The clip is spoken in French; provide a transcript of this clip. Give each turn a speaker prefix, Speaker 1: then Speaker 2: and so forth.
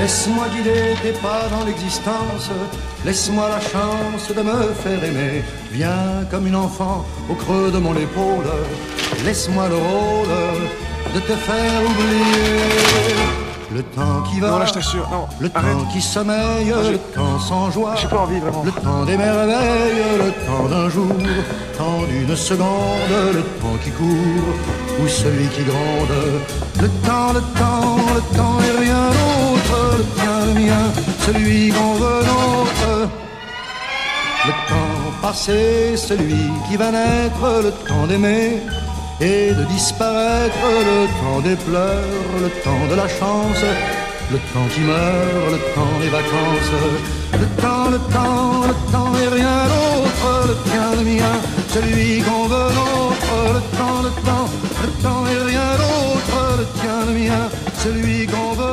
Speaker 1: Laisse-moi guider tes pas dans l'existence, laisse-moi la chance de me faire aimer. Viens comme une enfant au creux de mon épaule, laisse-moi le rôle de te faire oublier. Le temps qui va,
Speaker 2: Non, là, je t'assure, non.
Speaker 1: le
Speaker 2: arrête.
Speaker 1: temps qui sommeille, le temps sans joie.
Speaker 2: J'ai pas envie, vraiment.
Speaker 1: Le temps des merveilles, le temps d'un jour, temps d'une seconde, le temps qui court, ou celui qui gronde. Le temps, le temps, le temps celui qu'on veut nôtre. Le temps passé, celui qui va naître, le temps d'aimer et de disparaître, le temps des pleurs, le temps de la chance, le temps qui meurt, le temps des vacances. Le temps, le temps, le temps et rien d'autre, le tien, le mien, celui qu'on veut nôtre. Le temps, le temps, le temps et rien d'autre, le tien, le mien, celui qu'on veut.